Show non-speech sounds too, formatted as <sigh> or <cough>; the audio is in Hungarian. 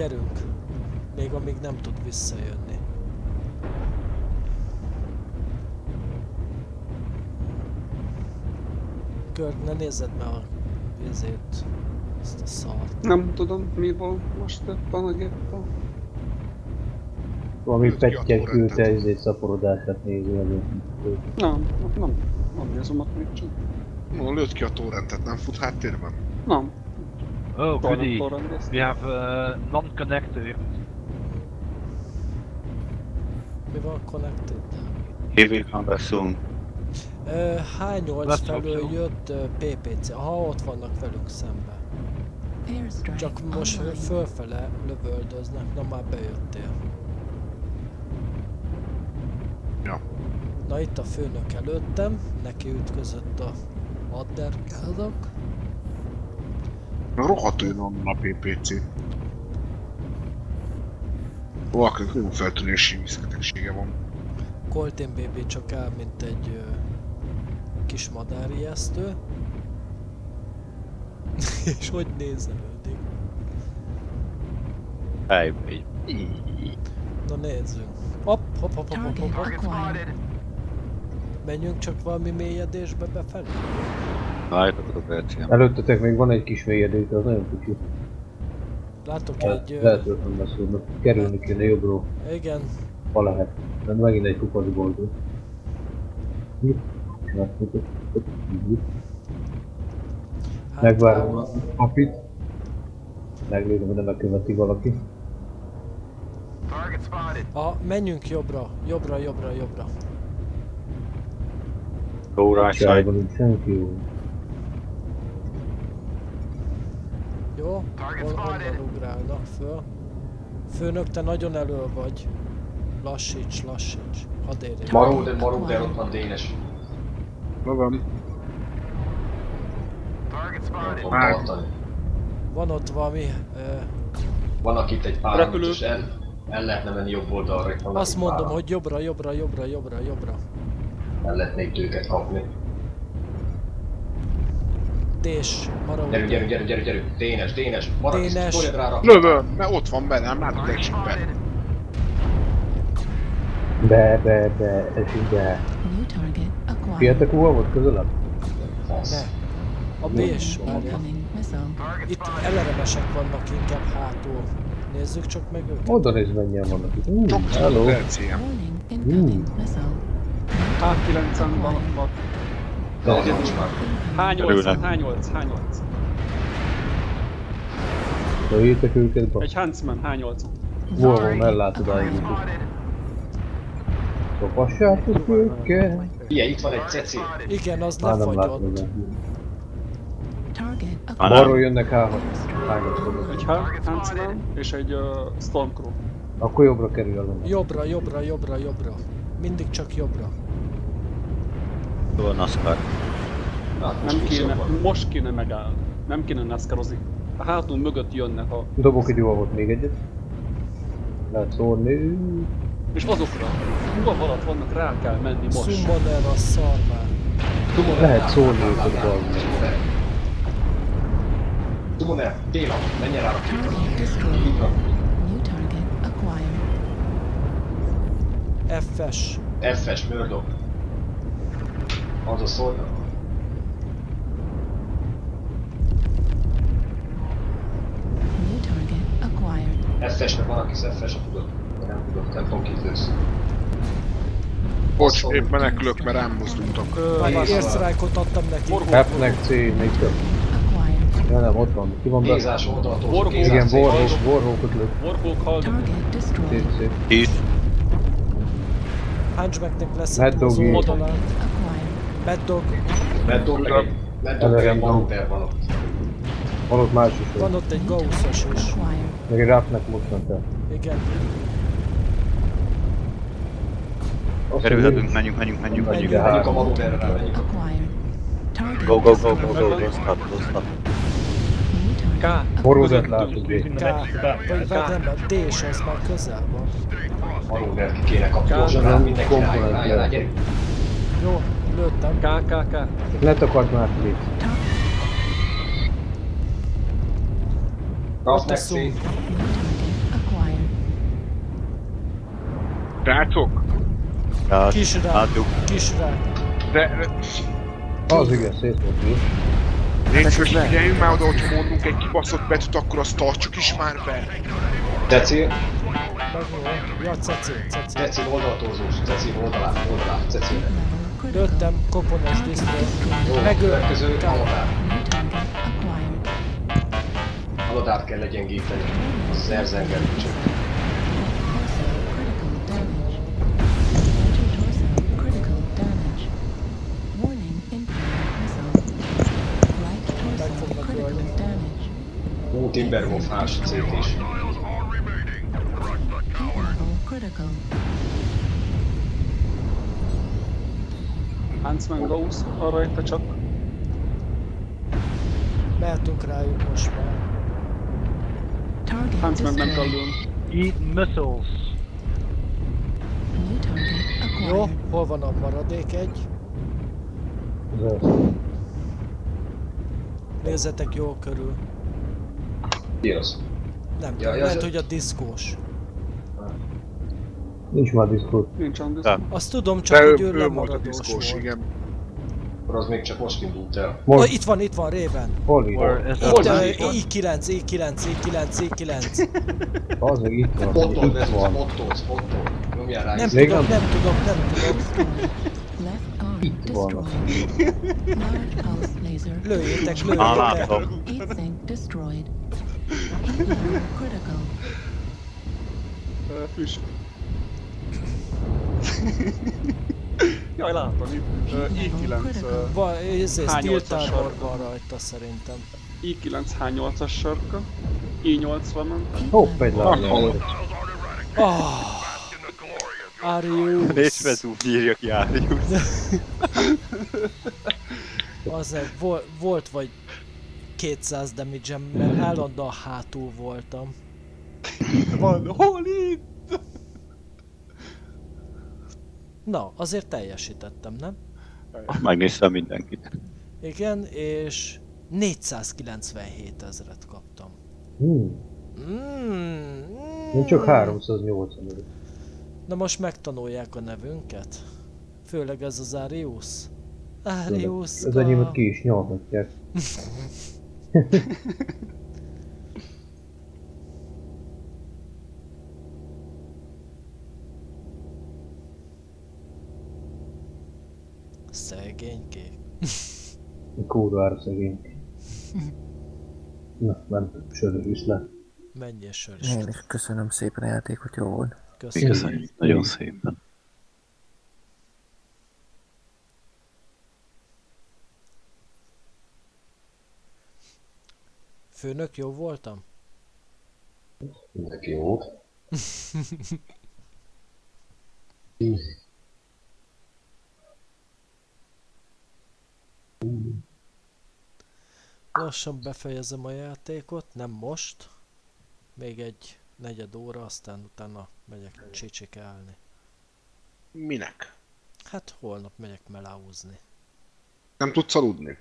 gyerünk. Még amíg nem tud visszajönni. Körg, ne nézzed már a vizét, ezt a szart. Nem tudom, mi van most éppen a géppel. Valami pettyek küldte ezért szaporodását nézi azért. Nem, nem, nem nézem ott mit csinál. Mondom, lőtt ki a torrentet, nem fut háttérben? Nem, Oh, goody. We have uh, non-connector. Mi van connected? He will come back soon. Ö, H8 Lesz felől jött ö, PPC, aha ott vannak velünk szembe. Airstrike Csak most fölfele lövöldöznek, na már bejöttél. Ja. Na itt a főnök előttem, neki ütközött a adder gázok. Rohadt olyan onnan a PPC. Valakinek nagyon feltűnési viszketegsége van. Colton BB csak áll, mint egy ö, kis madárijesztő. <laughs> És hogy nézelődik. Hey, Na nézzünk. Hopp, hopp, hopp, hopp, hopp, hopp. Menjünk csak valami mélyedésbe befelé. Állítottak a perciem. Előttetek még van egy kis mélyedő, az nagyon kicsi. Látok El- egy... Lehet, hogy nem lesz, kerülni kéne jobbról, Igen, ha lehet. De megint egy kupac boldog. Hát Megvárom a papit. Megnézem, hogy nem megköveti valaki. A, menjünk jobbra, jobbra, jobbra, jobbra. Sárban nincs senki jó. Jó? On, onnan ugrálnak föl. Főnök, te nagyon elő vagy. Lassíts, lassíts. Hadd érjen. Marauder, Marauder, ott van Dénes. Magam. Van ott valami... Ö, Vannak itt egy pár, Repülő. és el, el lehetne menni jobb oldalra. azt mondom, páran. hogy jobbra, jobbra, jobbra, jobbra, jobbra. El lehetnék tőket kapni. Tés, Gyerünk, marauder. gyerünk, gyerünk, gyerünk, gyerünk. Dénes, Dénes. Maradj, Dénes. toljad rá a Lövöm, mert ott van benne, nem látod egy be. Be, be, be, target acquired. Fiatek hova volt közelebb? Ne. Fasz. A missile. Itt elelemesek vannak inkább hátul. Nézzük csak meg őket. Oda nézd mennyien vannak itt. Uh, hello. tudod LCM. Warning, H8, Örülnek. H8, H8. Lőjétek őket, ba. Egy Huntsman, H8. Hol van, ellátod állítót. Szopassátok őket. Ilyen, itt van egy ceci. Igen, az Már nem igen. Acquired. Balról jönnek H6. Hányat fogok. Egy Huntsman és egy uh, Stormcrow. Akkor jobbra kerül a Jobbra, jobbra, jobbra, jobbra. Mindig csak jobbra. Go NASCAR. Hát, most Nem kéne, most kéne megállni. Nem kéne neszkarozni. A hátunk mögött jönnek a... Dobok egy volt még egyet. Lehet szórni. És azokra, hova alatt vannak, rá kell menni most. Summoner a szarmán. Lehet szórni őket valami. Summoner, Béla, menj rá a képre. Target destroyed. Itt van. New target acquired. FS. FS, Murdoch. Az a szól. New target acquired. FS-nek van, aki FS-e tudod. Nem tudod, nem tudom, kit lősz. Bocs, épp menekülök, mert rám mozdultak. Airstrike-ot adtam neki. F-nek C, még több. Acquired. Ja nem, ott van. Ki van be? Gézás oldaltól. Igen. Warhawk, Warhawkot lőtt. Target destroyed. Szép, szép. Is. Hunchbacknek lesz Mad Doggy. Mad Dog. Mad Dog meg egy... Mad Dog meg egy Marauder van ott. Van ott más is. Van ott egy Gauss-os is. Meg egy Raffnek mostant el. Igen. Kerülhetünk, menjünk, menjünk, menjünk, Menjünk. menjünk. A Marauderre rá, menjünk. Go, go, go, go, go, go, stop, go, stop. K. Horrozat látok, B. K. Vagy nem, a D-s az már közel van. Marauder ki kéne rá, mindenki rá, komponens rá, rá, lehet. gyerünk. Jó, lőttem. K, K, K. Ne takard már, Frit. Azt meg szó. Rácok? Rác. Kis rák. Kis rák. De... Az igen, szét volt mi. Nincs, most figyeljünk már oda, hogyha mondunk egy kibaszott betűt, akkor azt tartsuk is már be. Ceci. Ja, Ceci, Ceci. Ceci oldaltózós, Ceci oldalán, oldalán, Ceci. Level critical. Lőttem, koponos disztré. Jó, Megöl. következő, Kár. Alodát. New target acquired. Alodát kell legyengíteni. Az az erzenger csak. Torso critical damage. Center torso Huntsman Ghost van rajta csak. Mehetünk rájuk most már. Huntsman nem lőni. Eat missiles. Jó, hol van a maradék egy? Nézzetek jól körül. Ki az? Nem tudom, ja, lehet, az- hogy a diszkós. Nincs már diszkót. Nincs on. Ja. Azt tudom, csak De hogy ő, ő ő volt a diszkós, igen. Akkor az még csak most indult el. Oh, Most, itt van, itt van, Réven. hol itt? Itt, it? Hol van? uh, Itt van. I9, I9, I9, I9. Az meg itt van. Itt ez van. spottol, spottol. Nyomjál rá. Nem. Még tudom, nem- tudom, nem tudom. Itt van. Lőjétek, lőjétek. látom. Heat level critical. Füst. <laughs> Jaj, látom itt. Ö, I9, ö, Van, ez, Steel Tower van rajta szerintem. I9 H8-as sarka. I80 ment. Hopp, egy láb. Ah! Arius! Úgy írja ki Arius. <laughs> Az egy, vol, volt vagy 200 damage mert <laughs> állandóan hátul voltam. Van, hol itt? Na, azért teljesítettem, nem? Megnéztem mindenkit. Igen, és 497 ezeret kaptam. Hmm. Mm, Én csak 380 ezer. Na most megtanulják a nevünket. Főleg ez az Arius. Arius. Ez enyémet ki is nyalhatják. <laughs> Szegénykék. Kurvára szegény. Na, mentem sörös is le. Menjél sör is. Én is köszönöm szépen a játékot, jó volt. Köszönöm. Köszönjük nagyon szépen. Főnök, jó voltam? Mindenki jó volt. <laughs> Lassan befejezem a játékot, nem most. Még egy negyed óra, aztán utána megyek csicsikálni. Minek? Hát holnap megyek meláúzni. Nem tudsz aludni?